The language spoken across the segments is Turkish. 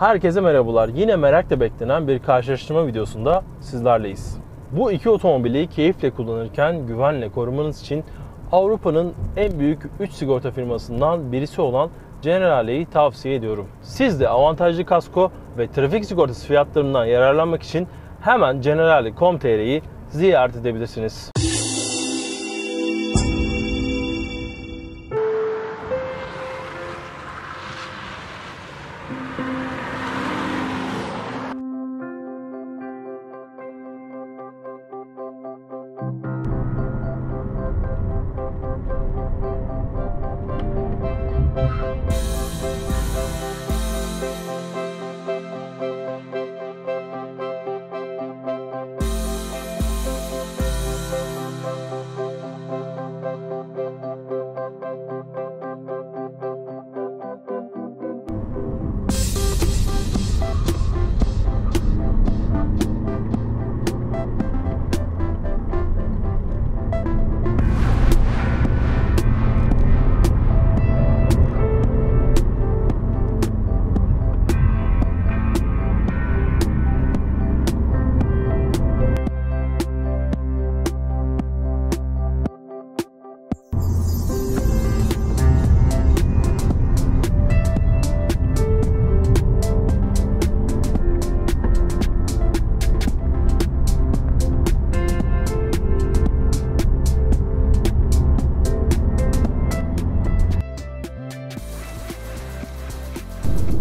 Herkese merhabalar. Yine merakla beklenen bir karşılaştırma videosunda sizlerleyiz. Bu iki otomobili keyifle kullanırken güvenle korumanız için Avrupa'nın en büyük 3 sigorta firmasından birisi olan Generali'yi tavsiye ediyorum. Siz de avantajlı kasko ve trafik sigortası fiyatlarından yararlanmak için hemen Generali.com.tr'yi ziyaret edebilirsiniz.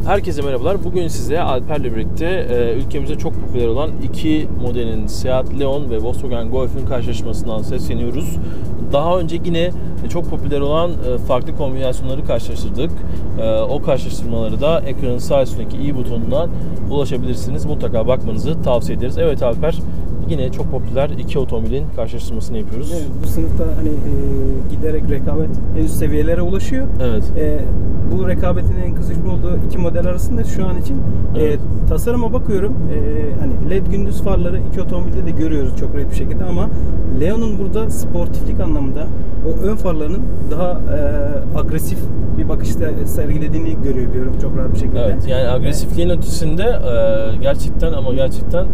Herkese merhabalar. Bugün size Alper'le birlikte e, ülkemizde çok popüler olan iki modelin Seat Leon ve Volkswagen Golf'ün karşılaşmasından sesleniyoruz. Daha önce yine çok popüler olan e, farklı kombinasyonları karşılaştırdık. E, o karşılaştırmaları da ekranın sağ üstündeki i butonundan ulaşabilirsiniz. Mutlaka bakmanızı tavsiye ederiz. Evet Alper, yine çok popüler iki otomobilin karşılaştırmasını yapıyoruz. Evet, bu sınıfta hani e, giderek rekabet en üst seviyelere ulaşıyor. Evet. E, bu rekabetin en kızışma olduğu iki model arasında şu an için Evet. e, tasarıma bakıyorum. E, hani LED gündüz farları iki otomobilde de görüyoruz çok net bir şekilde ama Leon'un burada sportiflik anlamında o ön farlarının daha e, agresif bir bakışta sergilediğini görebiliyorum çok rahat bir şekilde. Evet yani agresifliğin ötesinde e, gerçekten ama gerçekten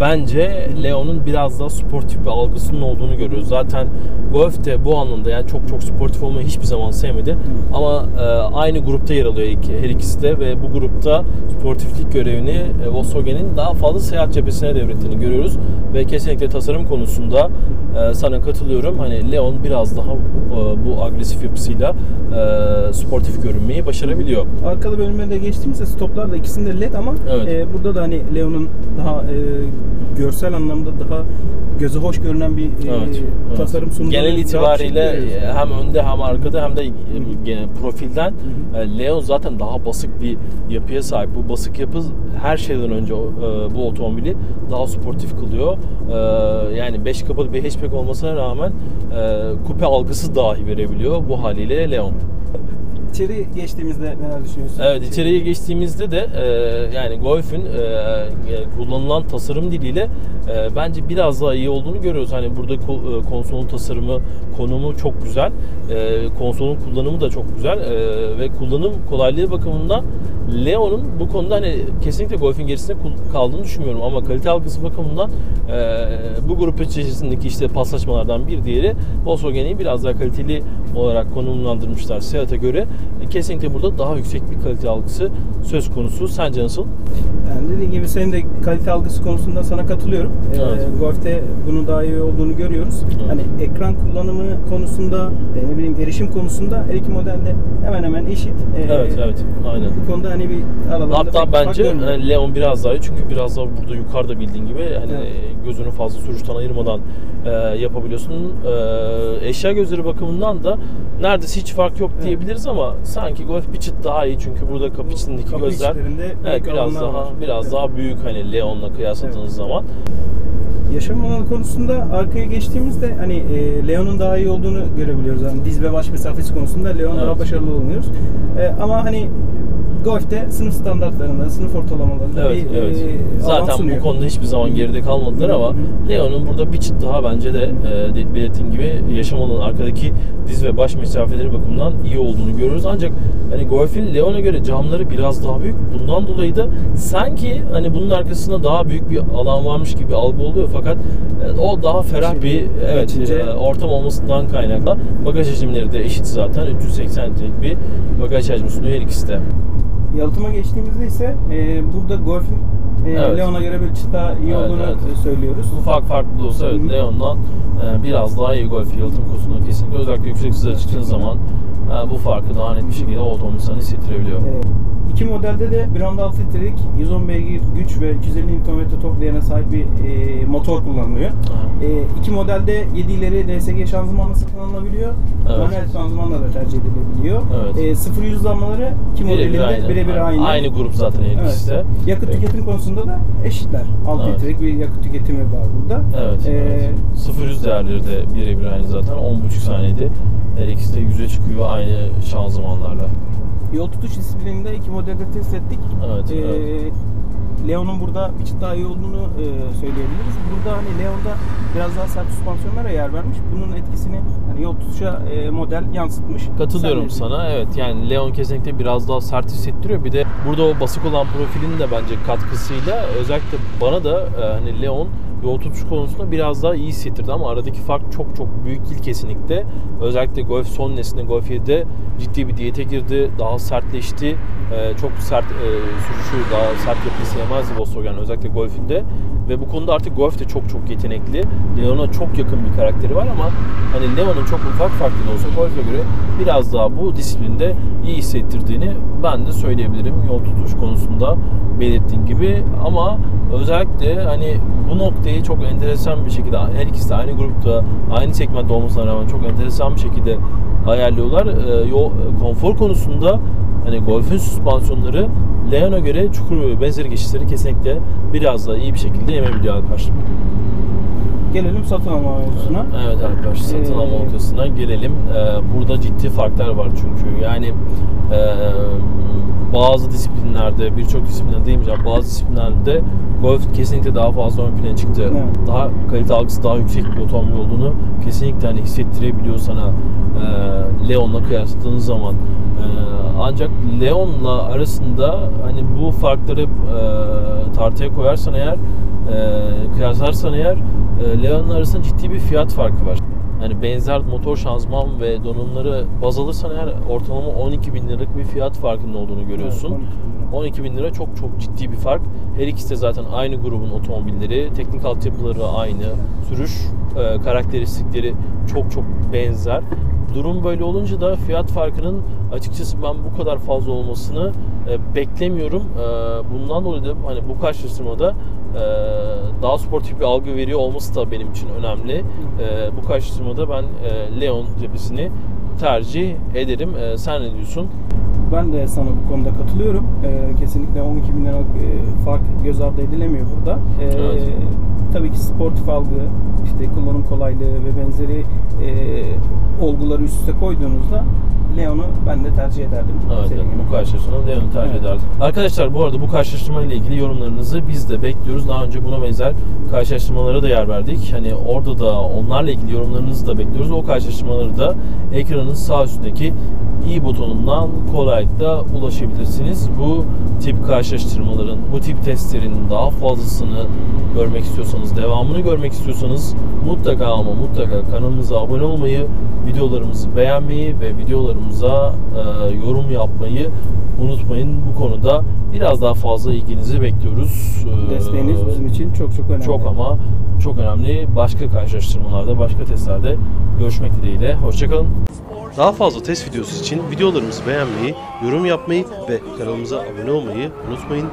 bence Leon'un biraz daha sportif bir algısının olduğunu görüyoruz. Zaten Golf de bu anlamda yani çok çok sportif olmayı hiçbir zaman sevmedi. Ama e, aynı grupta yer alıyor her ikisi de ve bu grupta sportiflik görevini e, Volkswagen'in daha fazla seyahat cephesine devrettiğini görüyoruz. Ve kesinlikle tasarım konusunda e, sana katılıyorum. Hani Leon biraz daha e, bu agresif yapısıyla e, sportif görünmeyi başarabiliyor. Arkalı bölüme de geçtiğimizde stoplar da ikisinde led ama Evet. e, burada da hani Leon'un daha e, görsel anlamda daha göze hoş görünen bir e, Evet, evet. tasarım sunduğunu Genel itibariyle görüyoruz. hem önde hem arkada hem de e, profilden e, Leon zaten daha basık bir yapıya sahip. Bu basık yapı her şeyden önce e, bu otomobili daha sportif kılıyor. E, Yani 5 kapılı bir hatchback olmasına rağmen e, kupe algısı dahi verebiliyor bu haliyle Leon. İçeri geçtiğimizde neler düşünüyorsun? Evet içeriye geçtiğimizde de e, yani Golf'ün e, e, kullanılan tasarım diliyle e, bence biraz daha iyi olduğunu görüyoruz. Hani burada ko- e, konsolun tasarımı, konumu çok güzel. E, konsolun kullanımı da çok güzel E, ve kullanım kolaylığı bakımından Leon'un bu konuda hani kesinlikle Golf'ün gerisinde kaldığını düşünmüyorum ama kalite algısı bakımından e, bu grup içerisindeki işte paslaşmalardan bir diğeri Volkswagen'i biraz daha kaliteli olarak konumlandırmışlar Seat'a göre. E, kesinlikle burada daha yüksek bir kalite algısı söz konusu. Sence nasıl? Yani dediğin gibi senin de kalite algısı konusunda sana katılıyorum. Ee, Evet. Golf'te bunun daha iyi olduğunu görüyoruz. Evet. Hani ekran kullanımı konusunda, e, ne bileyim erişim konusunda her iki modelde hemen hemen eşit. Ee, Evet, evet. Aynen. Bu konuda hani bir aralarında Hatta bir bence görmüyorum. e, Leon biraz daha iyi çünkü biraz daha burada yukarıda bildiğin gibi hani Evet. gözünü fazla sürüşten ayırmadan e, yapabiliyorsun. E, eşya gözleri bakımından da neredeyse hiç fark yok Evet. diyebiliriz ama sanki Golf bir çıt daha iyi çünkü burada kapı içindeki Kapı gözler evet, biraz daha var. biraz Evet. daha büyük hani Leon'la kıyasladığınız Evet. zaman. Yaşam alanı konusunda arkaya geçtiğimizde hani e, Leon'un daha iyi olduğunu görebiliyoruz. Yani diz ve baş mesafesi konusunda Leon Evet. daha başarılı oluyoruz. E, ama hani Golf'te sınıf standartlarında, sınıf ortalamalarında Evet, bir evet. e, Zaten sunuyor. bu konuda hiçbir zaman geride kalmadılar ama Leon'un burada bir çıt daha bence de e, belirttiğim gibi yaşam alanı arkadaki diz ve baş mesafeleri bakımından iyi olduğunu görüyoruz. Ancak hani Golf'in Leon'a göre camları biraz daha büyük. Bundan dolayı da sanki hani bunun arkasında daha büyük bir alan varmış gibi algı oluyor fakat e, o daha ferah Şimdi bir evet geçince- e, ortam olmasından kaynaklı. Bagaj hacimleri de eşit zaten. 380 litrelik bir bagaj hacmi sunuyor her ikisi de. Yalıtıma geçtiğimizde ise e, burada Golf'in e, Evet. Leon'a göre bir çıt daha iyi Evet, olduğunu evet. söylüyoruz. ufak farklı da olsa evet. Leon'dan e, biraz daha iyi golf yalıtım konusunda kesinlikle özellikle yüksek hızlara çıktığın zaman e, bu farkı daha net bir şekilde otomobil sana hissettirebiliyor. E, iki modelde de 1.6 litrelik 110 beygir güç ve 250 Nm tork değerine sahip bir e, motor kullanılıyor. Aha. E, iki modelde 7 ileri DSG şanzımanla satın alınabiliyor. Evet. Manuel şanzımanla da tercih edilebiliyor. Evet. E, 0 yüzlamaları iki Birebir modelinde aynı. birebir aynı. Aynı grup zaten ikisi de. Yakıt Evet. tüketim konusunda da eşitler. 6 Evet. litrelik bir yakıt tüketimi var burada. Evet. E, evet. 0-100 değerleri de birebir aynı zaten. 10.5 saniyede her ikisi de 100'e çıkıyor aynı şanzımanlarla. Yol tutuş disiplininde iki modelde test ettik. Evet, Ee, evet. Leon'un burada bir çıt daha iyi olduğunu e, söyleyebiliriz. Burada hani Leon'da biraz daha sert süspansiyonlara yer vermiş. Bunun etkisini hani yol tutuşa e, model yansıtmış. Katılıyorum Sen sana. Evet yani Leon kesinlikle biraz daha sert hissettiriyor. Bir de burada o basık olan profilinin de bence katkısıyla özellikle bana da e, hani Leon yol tutuş konusunda biraz daha iyi hissettirdi ama aradaki fark çok çok büyük değil kesinlikle. Özellikle Golf son neslinde Golf 7'de ciddi bir diyete girdi. Daha sertleşti. E, çok sert e, sürüşü, daha sert yapıyı sevmezdi Volkswagen özellikle Golf'ünde. Ve bu konuda artık Golf de çok çok yetenekli. Leon'a çok yakın bir karakteri var ama hani Leon'un çok ufak farklı olsa Golf'e göre biraz daha bu disiplinde iyi hissettirdiğini ben de söyleyebilirim yol tutuş konusunda belirttiğin gibi ama özellikle hani bu noktayı çok enteresan bir şekilde her ikisi de aynı grupta aynı segmentte olmasına rağmen çok enteresan bir şekilde ayarlıyorlar. Ee, yol, konfor konusunda hani Golf'ün süspansiyonları Leon'a göre çukur ve benzeri geçişleri kesinlikle biraz daha iyi bir şekilde yemebiliyor Alper. Gelelim satın alma mevzusuna. Evet Alper satın alma Ee, noktasına gelelim. Ee, burada ciddi farklar var çünkü yani e, bazı disiplinlerde birçok disiplinde demeyeceğim bazı disiplinlerde golf kesinlikle daha fazla ön plana çıktı. Evet. Daha kalite algısı daha yüksek bir otomobil olduğunu kesinlikle hani hissettirebiliyor sana e, Leon'la kıyasladığınız zaman. E, ancak Leon'la arasında hani bu farkları e, tartıya koyarsan eğer e, kıyaslarsan eğer e, Leon'la arasında ciddi bir fiyat farkı var. Yani benzer motor şanzıman ve donanımları baz alırsan eğer ortalama 12 bin liralık bir fiyat farkının olduğunu görüyorsun. Evet, 12 bin lira çok çok ciddi bir fark. Her ikisi de zaten aynı grubun otomobilleri. Teknik altyapıları aynı. Sürüş e, karakteristikleri çok çok benzer. Durum böyle olunca da fiyat farkının açıkçası ben bu kadar fazla olmasını e, beklemiyorum. E, bundan dolayı da hani bu karşılaştırmada e, daha sportif bir algı veriyor olması da benim için önemli. E, bu karşılaştırmada ben e, Leon cephesini tercih ederim. E, sen ne diyorsun? Ben de sana bu konuda katılıyorum. Ee, kesinlikle 12 bin liralık e, fark göz ardı edilemiyor burada. Ee, Evet. Tabii ki sportif algı, işte kullanım kolaylığı ve benzeri e, olguları üst üste koyduğunuzda Leon'u ben de tercih ederdim. Evet, Senin evet bu karşılaştırmayı Leon'u tercih Evet. ederdim. Arkadaşlar bu arada bu karşılaştırma ile ilgili yorumlarınızı biz de bekliyoruz. Daha önce buna benzer karşılaştırmalara da yer verdik. Hani orada da onlarla ilgili yorumlarınızı da bekliyoruz. O karşılaştırmaları da ekranın sağ üstündeki i butonundan kolaylıkla ulaşabilirsiniz. Bu tip karşılaştırmaların, bu tip testlerin daha fazlasını görmek istiyorsanız, devamını görmek istiyorsanız mutlaka ama mutlaka kanalımıza abone olmayı, videolarımızı beğenmeyi ve videolarımıza e, yorum yapmayı unutmayın. Bu konuda biraz daha fazla ilginizi bekliyoruz. E, Desteğiniz bizim için çok çok önemli. çok ama çok önemli. Başka karşılaştırmalarda, başka testlerde görüşmek dileğiyle. Hoşçakalın. Daha fazla test videosu için videolarımızı beğenmeyi, yorum yapmayı ve kanalımıza abone olmayı unutmayın.